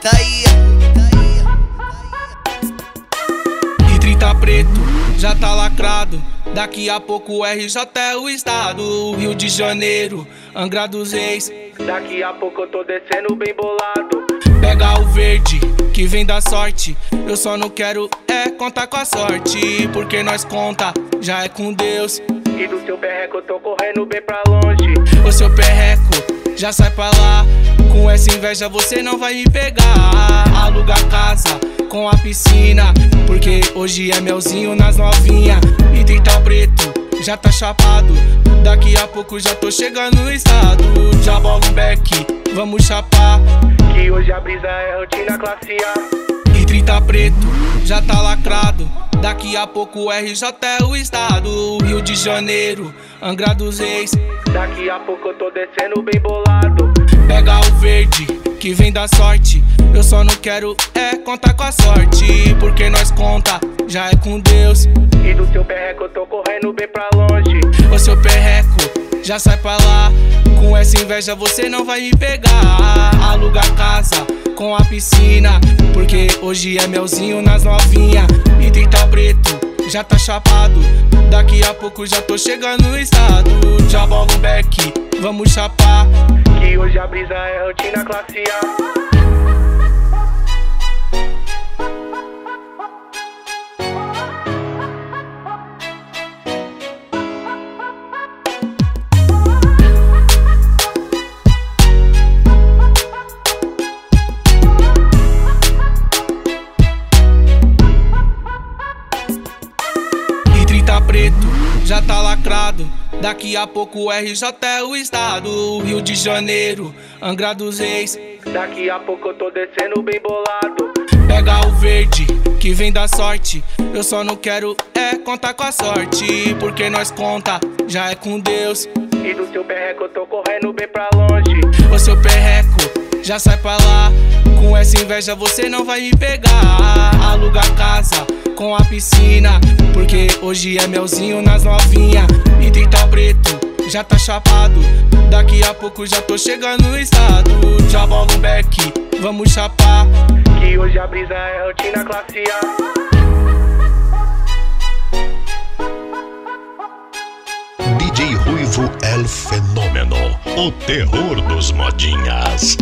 Tá aí. E 30 preto, já tá lacrado. Daqui a pouco o RJ é o estado. Rio de Janeiro, Angra dos Reis. Daqui a pouco eu tô descendo bem bolado. Pega o verde, que vem da sorte. Eu só não quero é contar com a sorte. Porque nós conta, já é com Deus. E do seu perreco eu tô correndo bem pra longe. O seu perreco já sai pra lá. Com essa inveja você não vai me pegar. Aluga casa com a piscina. Porque hoje é melzinho nas novinha. E 30 preto, já tá chapado. Daqui a pouco já tô chegando no estado. Já bola um back, vamos chapar. Que hoje a brisa é rotina classe A. E 30 preto, já tá lacrado. Daqui a pouco o RJ é o estado. Rio de Janeiro, Angra dos Reis. Daqui a pouco eu tô descendo bem bolado. Verde, que vem da sorte. Eu só não quero é contar com a sorte. Porque nós conta, já é com Deus. E do seu perreco eu tô correndo bem pra longe. O seu perreco já sai pra lá. Com essa inveja você não vai me pegar. Aluga casa com a piscina. Porque hoje é melzinho nas novinha. E 30 preto, já tá chapado. Daqui a pouco já tô chegando no estado. Já back, vamos chapar. Que hoje a brisa é rotina classe A. 30 preto, já tá lacrado. Daqui a pouco o RJ é o estado. Rio de Janeiro, Angra dos Reis. Daqui a pouco eu tô descendo bem bolado. Pega o verde, que vem da sorte. Eu só não quero é contar com a sorte. Porque nós conta, já é com Deus. E do seu perreco eu tô correndo bem pra longe. O seu perreco já sai pra lá. Com essa inveja você não vai me pegar. Aluga casa com a piscina. Porque hoje é melzinho nas novinha. E 30 preto, já tá chapado. Daqui a pouco já tô chegando no estado. Já bola um back, vamos chapar. Que hoje a brisa é rotina classe A. DJ Ruivo El Fenômeno, o terror dos modinhas.